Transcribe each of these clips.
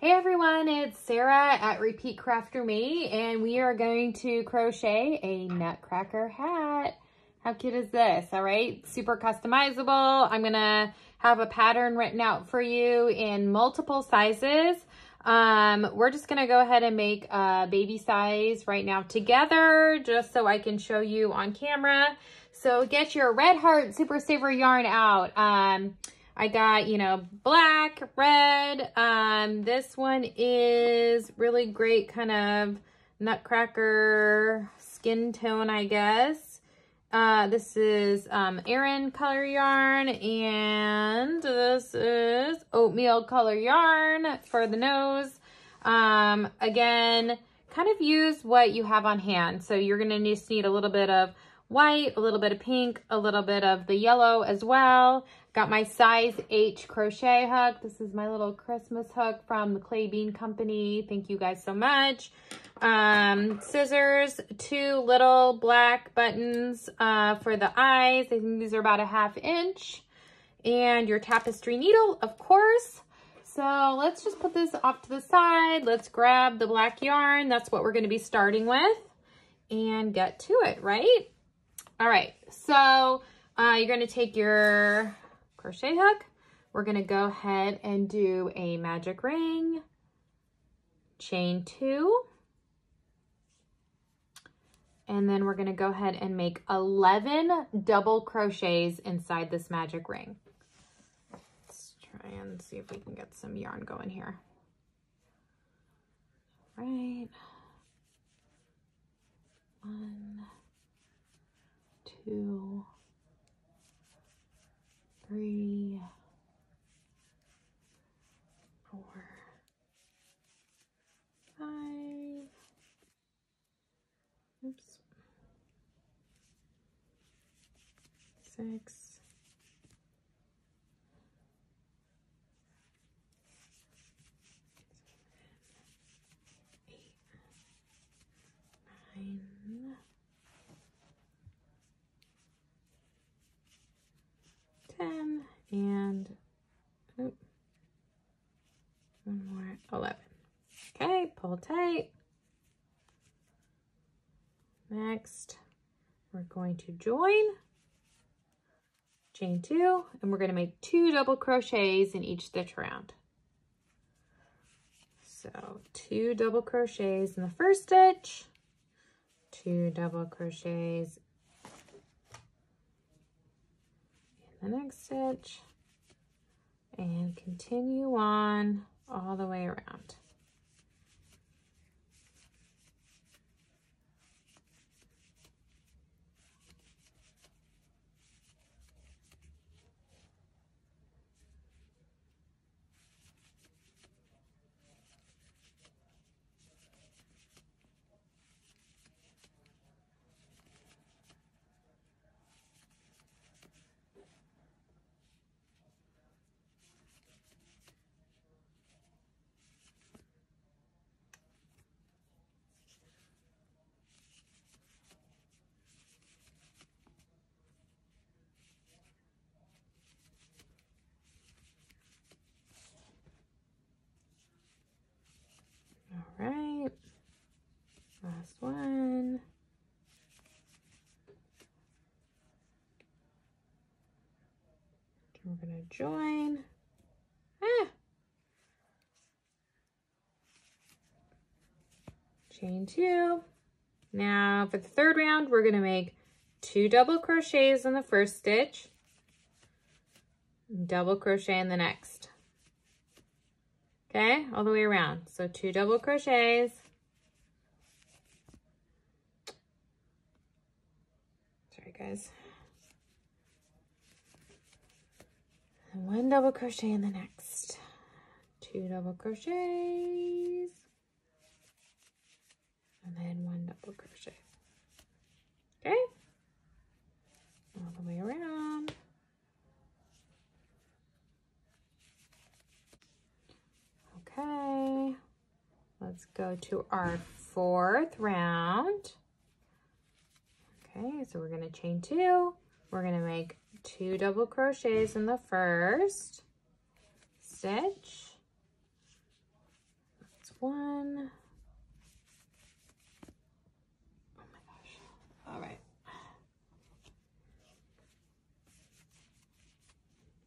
Hey everyone, it's Sarah at Repeat Crafter Me, and we are going to crochet a nutcracker hat. How cute is this? All right, super customizable. I'm gonna have a pattern written out for you in multiple sizes. Um, we're just gonna go ahead and make a baby size right now together, just so I can show you on camera. So get your Red Heart Super Saver yarn out. Um, I got, you know, black, red. Um, this one is really great kind of nutcracker skin tone, I guess. Uh, this is um, Aran color yarn and this is oatmeal color yarn for the nose. Um, again, kind of use what you have on hand. So you're going to just need a little bit of white, a little bit of pink, a little bit of the yellow as well. Got my size H crochet hook. This is my little Christmas hook from the Clay Bean Company. Thank you guys so much. Um, scissors, two little black buttons uh, for the eyes. I think these are about a half inch. And your tapestry needle, of course. So let's just put this off to the side. Let's grab the black yarn. That's what we're going to be starting with and get to it, right? All right, so uh, you're going to take your crochet hook. We're to go ahead and do a magic ring, chain two, and then we're to go ahead and make 11 double crochets inside this magic ring. Let's try and see if we can get some yarn going here. All right. One, two, three, four, five, oops, six, eight, nine, 10 and oh, one more 11 okay pull tight next we're going to join chain two and we're going to make two double crochets in each stitch around so two double crochets in the first stitch two double crochets in the next stitch and continue on all the way around. last one. We're going to join. Ah. Chain two. Now for the third round, we're going to make two double crochets in the first stitch, double crochet in the next. Okay, all the way around. So two double crochets, Sorry guys. And one double crochet in the next. Two double crochets. And then one double crochet. Okay? All the way around. Okay. Let's go to our fourth round. Okay, so we're going to chain two. We're going to make two double crochets in the first stitch. That's one. Oh my gosh. All right.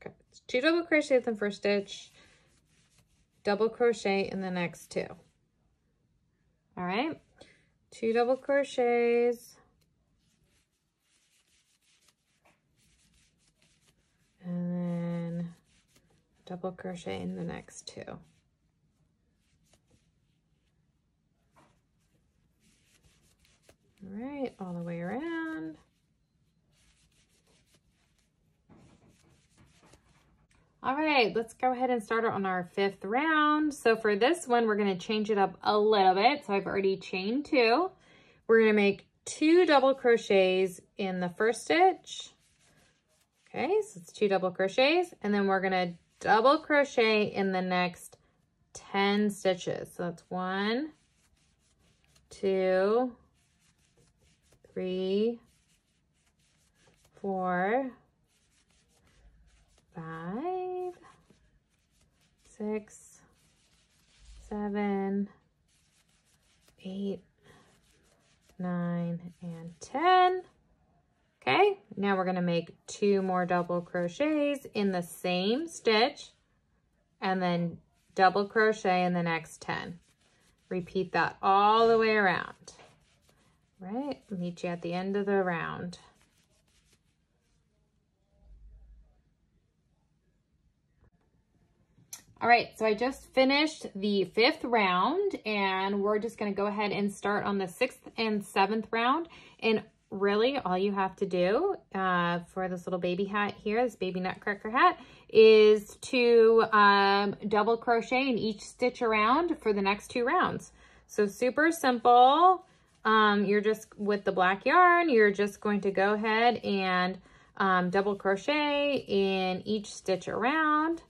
Okay, two double crochet in the first stitch, double crochet in the next two. All right, two double crochets, double crochet in the next two. All right, all the way around. All right, let's go ahead and start on our fifth round. So for this one, we're gonna change it up a little bit. So I've already chained two. We're gonna make two double crochets in the first stitch. Okay, so it's two double crochets. And then we're gonna double crochet in the next 10 stitches. So that's one, two, three, four, five, six, seven, eight, nine, and 10. Okay, now we're gonna make two more double crochets in the same stitch and then double crochet in the next 10. Repeat that all the way around. Right, meet you at the end of the round. All right, so I just finished the fifth round and we're just gonna go ahead and start on the sixth and seventh round. And really all you have to do uh, for this little baby hat here, this baby nutcracker hat, is to um, double crochet in each stitch around for the next two rounds. So super simple. Um, you're just, with the black yarn, you're just going to go ahead and um, double crochet in each stitch around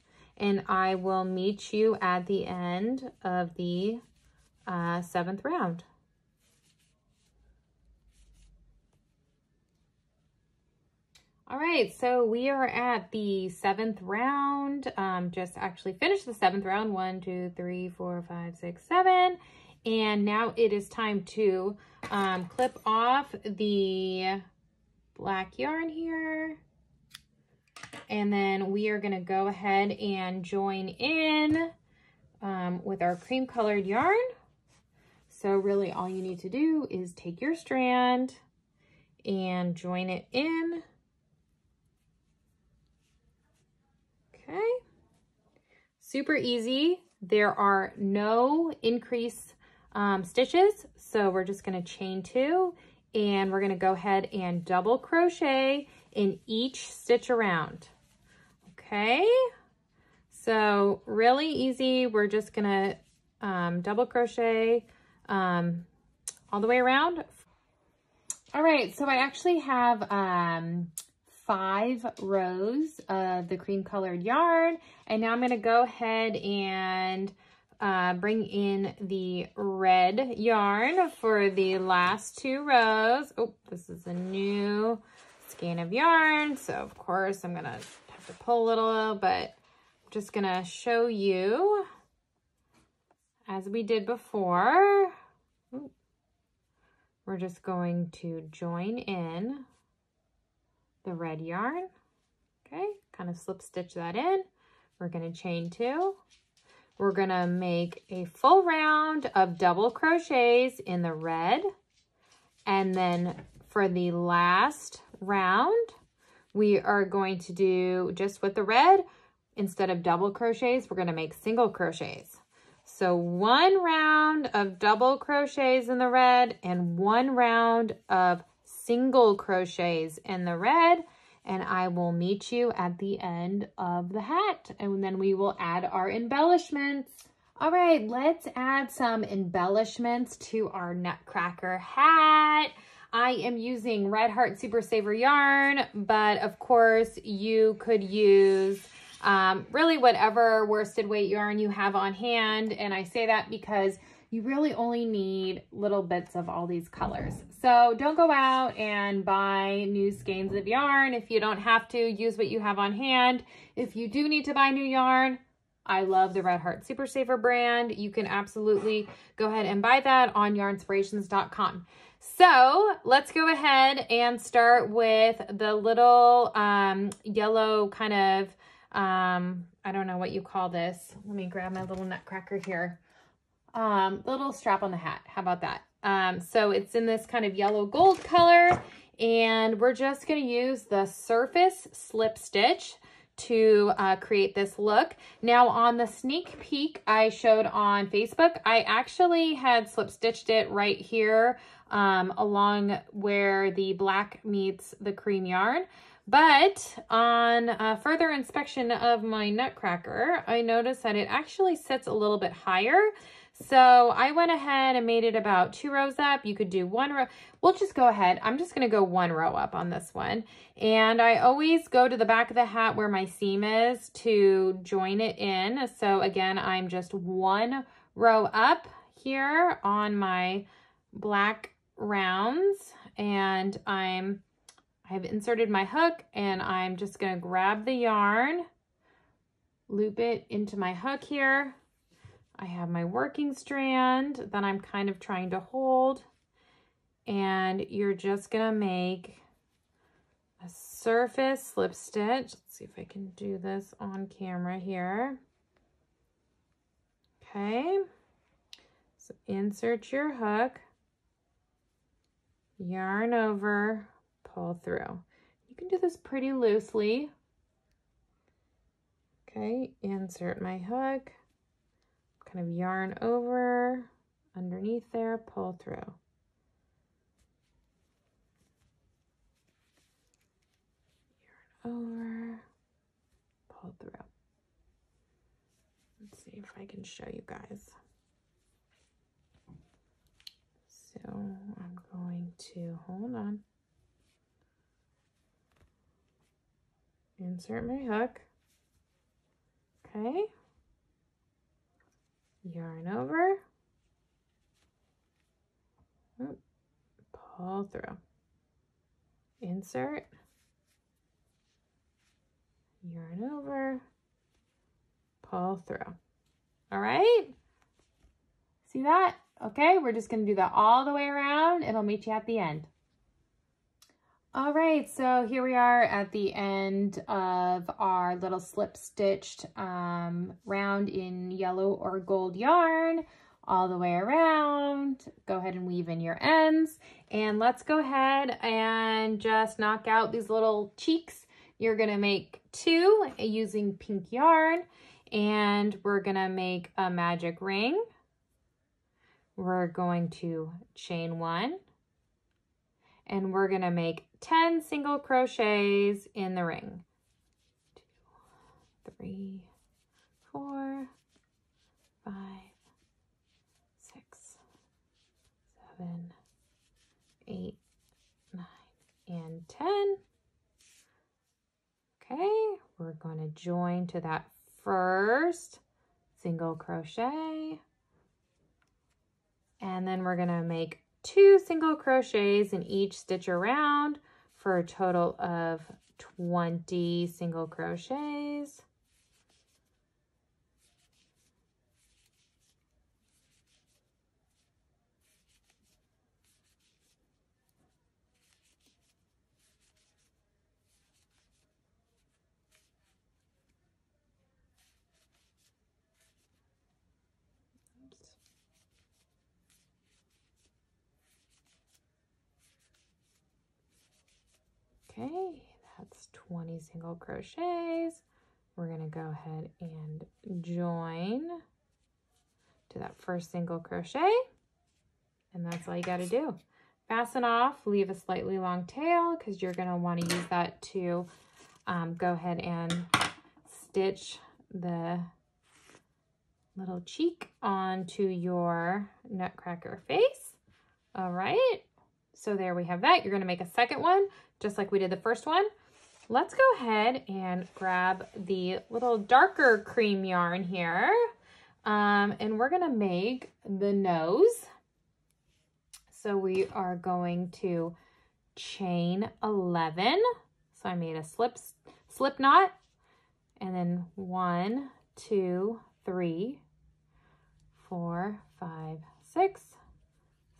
and I will meet you at the end of the uh, seventh round. All right, so we are at the seventh round. Um, just actually finished the seventh round. One, two, three, four, five, six, seven. And now it is time to um, clip off the black yarn here. And then we are gonna go ahead and join in um, with our cream colored yarn. So really all you need to do is take your strand and join it in. Okay. Super easy. There are no increase um, stitches. So we're just gonna chain two and we're gonna go ahead and double crochet in each stitch around. Okay, so really easy. We're just gonna um, double crochet um, all the way around. All right, so I actually have um, five rows of the cream colored yarn. And now I'm gonna go ahead and uh, bring in the red yarn for the last two rows. Oh, this is a new skein of yarn. So of course I'm gonna have to pull a little, but I'm just gonna show you as we did before. We're just going to join in the red yarn. Okay, kind of slip stitch that in. We're gonna chain two. We're gonna make a full round of double crochets in the red. And then for the last round, we are going to do just with the red, instead of double crochets, we're gonna make single crochets. So one round of double crochets in the red and one round of single crochets in the red and I will meet you at the end of the hat and then we will add our embellishments. All right, let's add some embellishments to our Nutcracker hat. I am using Red Heart Super Saver yarn, but of course you could use um, really whatever worsted weight yarn you have on hand. And I say that because you really only need little bits of all these colors. So don't go out and buy new skeins of yarn if you don't have to. Use what you have on hand. If you do need to buy new yarn, I love the Red Heart Super Saver brand. You can absolutely go ahead and buy that on yarnspirations.com. So let's go ahead and start with the little um, yellow kind of um, I don't know what you call this. Let me grab my little nutcracker here. Um, little strap on the hat. How about that? Um, so it's in this kind of yellow gold color and we're just going to use the surface slip stitch to uh, create this look. Now on the sneak peek I showed on Facebook, I actually had slip stitched it right here um, along where the black meets the cream yarn. But on a further inspection of my nutcracker, I noticed that it actually sits a little bit higher. So I went ahead and made it about two rows up. You could do one row. We'll just go ahead. I'm just going to go one row up on this one. And I always go to the back of the hat where my seam is to join it in. So again, I'm just one row up here on my black rounds and I'm I've inserted my hook and I'm just going to grab the yarn, loop it into my hook here. I have my working strand that I'm kind of trying to hold and you're just to make a surface slip stitch. Let's see if I can do this on camera here. Okay, so insert your hook, yarn over, pull through. You can do this pretty loosely. Okay, insert my hook, kind of yarn over, underneath there, pull through. Yarn over, pull through. Let's see if I can show you guys. So I'm going to, hold on. insert my hook. Okay. Yarn over. pull through. Insert. Yarn over. Pull through. All right. See that? Okay, we're just to do that all the way around. It'll meet you at the end. All right, so here we are at the end of our little slip stitched um, round in yellow or gold yarn all the way around. Go ahead and weave in your ends. And let's go ahead and just knock out these little cheeks. You're gonna make two using pink yarn and we're gonna make a magic ring. We're going to chain one and we're gonna make 10 single crochets in the ring. Two, three, four, five, six, seven, eight, nine, and 10. Okay, we're going to join to that first single crochet. And then we're going to make two single crochets in each stitch around for a total of 20 single crochets. Okay, that's 20 single crochets. We're to go ahead and join to that first single crochet. And that's all you got to do. Fasten off, leave a slightly long tail because you're want to use that to um, go ahead and stitch the little cheek onto your nutcracker face. All right, so there we have that. You're to make a second one just like we did the first one. Let's go ahead and grab the little darker cream yarn here. Um, and we're to make the nose. So we are going to chain 11. So I made a slip, slip knot and then one, two, three, four, five, six,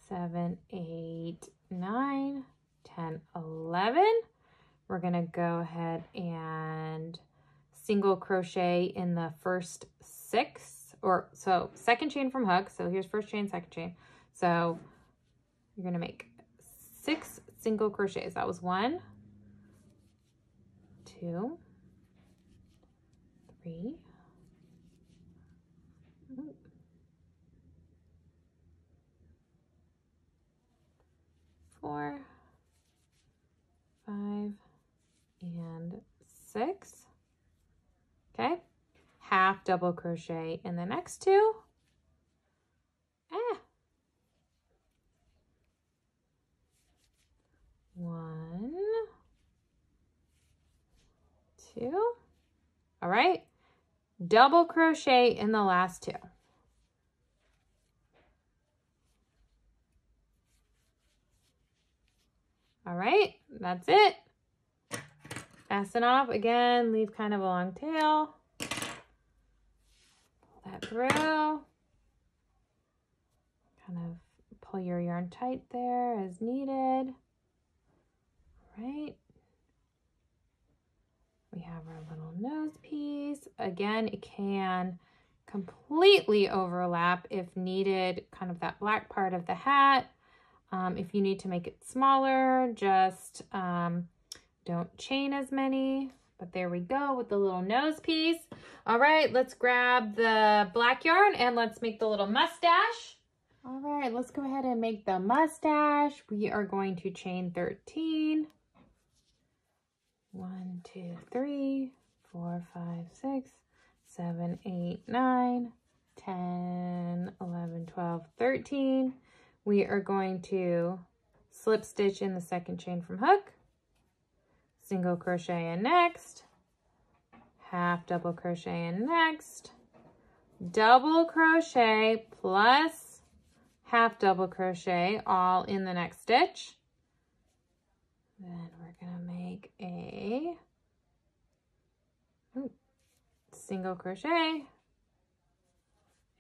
seven, eight, nine, 10, 11. We're going to go ahead and single crochet in the first six or so second chain from hook. So here's first chain, second chain. So you're going to make six single crochets. That was one, two, three, four, five, and six. Okay, half double crochet in the next two. Ah. One, two. All right, double crochet in the last two. All right, that's it. Fasten off again, leave kind of a long tail. Pull that through. Kind of pull your yarn tight there as needed. All right. We have our little nose piece. Again, it can completely overlap if needed, kind of that black part of the hat. Um, if you need to make it smaller, just um, don't chain as many. But there we go with the little nose piece. All right, let's grab the black yarn and let's make the little mustache. All right, let's go ahead and make the mustache. We are going to chain 13. One, two, three, four, five, six, seven, eight, nine, 10, 11, 12, 13 we are going to slip stitch in the second chain from hook, single crochet in next, half double crochet in next, double crochet plus half double crochet all in the next stitch. Then we're to make a single crochet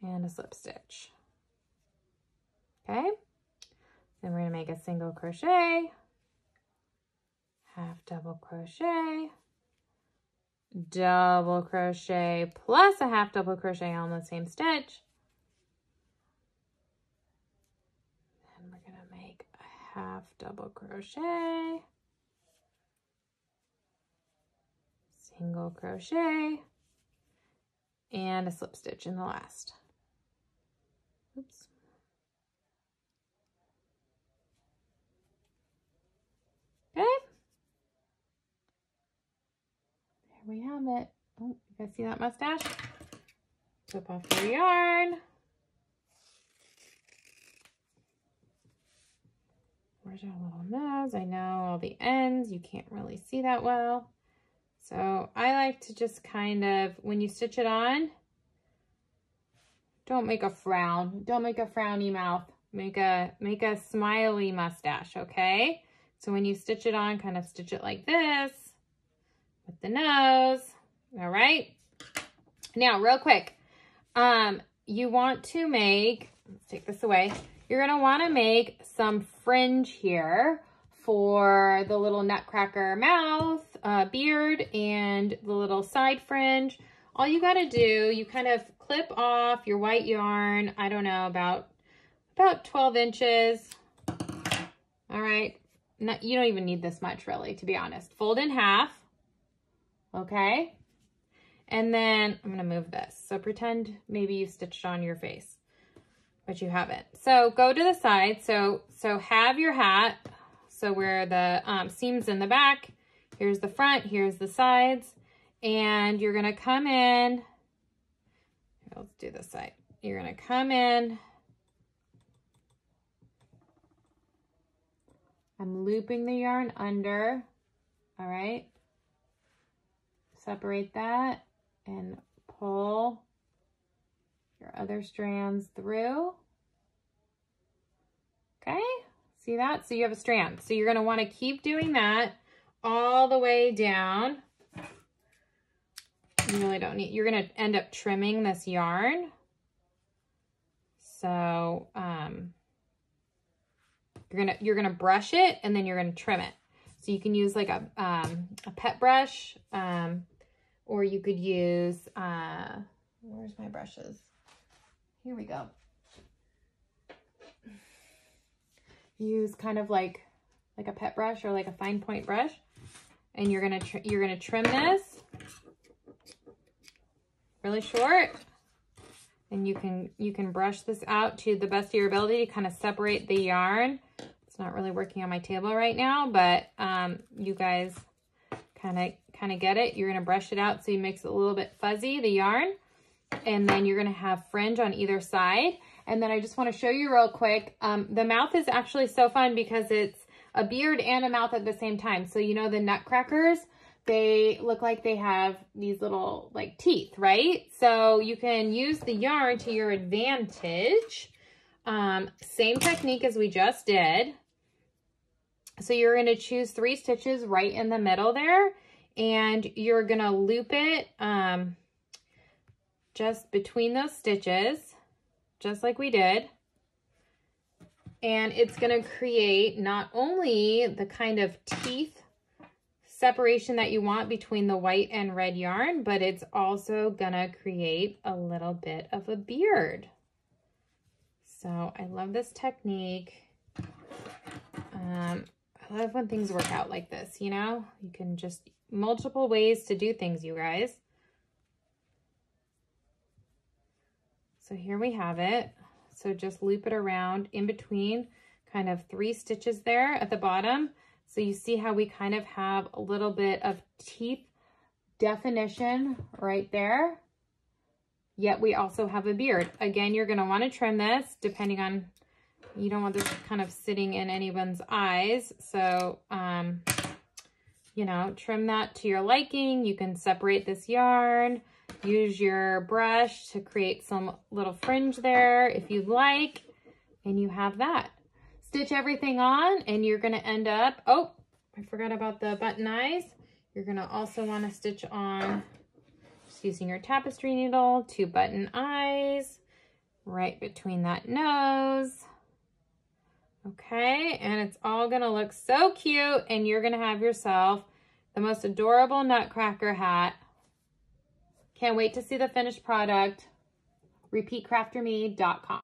and a slip stitch. Okay, then we're to make a single crochet, half double crochet, double crochet plus a half double crochet on the same stitch. Then we're to make a half double crochet, single crochet, and a slip stitch in the last. Oops. Okay. There we have it. Oh, you guys see that mustache? Flip off your yarn. Where's our little nose? I know all the ends, you can't really see that well. So I like to just kind of, when you stitch it on, don't make a frown. Don't make a frowny mouth. Make a, make a smiley mustache, okay? So when you stitch it on, kind of stitch it like this the nose. All right. Now, real quick, um, you want to make, let's take this away. You're going to want to make some fringe here for the little nutcracker mouth, uh, beard, and the little side fringe. All you got to do, you kind of clip off your white yarn, I don't know, about, about 12 inches. All right, not, you don't even need this much really, to be honest. Fold in half, okay? And then I'm gonna move this. So pretend maybe you stitched on your face, but you haven't. So go to the side. So, so have your hat. So where the um, seams in the back, here's the front, here's the sides, and you're gonna come in, let's do this side. You're gonna come in I'm looping the yarn under, all right? Separate that and pull your other strands through. Okay, see that? So you have a strand. So you're gonna wanna keep doing that all the way down. You really don't need, you're gonna end up trimming this yarn. So, um, you're gonna you're gonna brush it and then you're gonna trim it. So you can use like a, um, a pet brush um, or you could use, uh, where's my brushes? Here we go. Use kind of like, like a pet brush or like a fine point brush. And you're gonna, you're gonna trim this really short. And you can, you can brush this out to the best of your ability to kind of separate the yarn. It's not really working on my table right now, but um, you guys kind of kind of get it. You're going to brush it out so you makes it a little bit fuzzy, the yarn. And then you're going to have fringe on either side. And then I just want to show you real quick. Um, the mouth is actually so fun because it's a beard and a mouth at the same time. So you know the nutcrackers, they look like they have these little like teeth, right? So you can use the yarn to your advantage. Um, same technique as we just did. So you're going to choose three stitches right in the middle there and you're going to loop it um, just between those stitches, just like we did. And it's going to create not only the kind of teeth separation that you want between the white and red yarn, but it's also going to create a little bit of a beard. So I love this technique. Um, I love when things work out like this, you know? You can just, multiple ways to do things, you guys. So here we have it. So just loop it around in between kind of three stitches there at the bottom. So you see how we kind of have a little bit of teeth definition right there. Yet we also have a beard. Again, you're going to want to trim this depending on you don't want this kind of sitting in anyone's eyes. So, um, you know, trim that to your liking. You can separate this yarn, use your brush to create some little fringe there if you'd like, and you have that. Stitch everything on and you're to end up, oh, I forgot about the button eyes. You're to also want to stitch on, just using your tapestry needle, two button eyes right between that nose. Okay, and it's all gonna look so cute and you're gonna have yourself the most adorable nutcracker hat. Can't wait to see the finished product. RepeatCrafterMe.com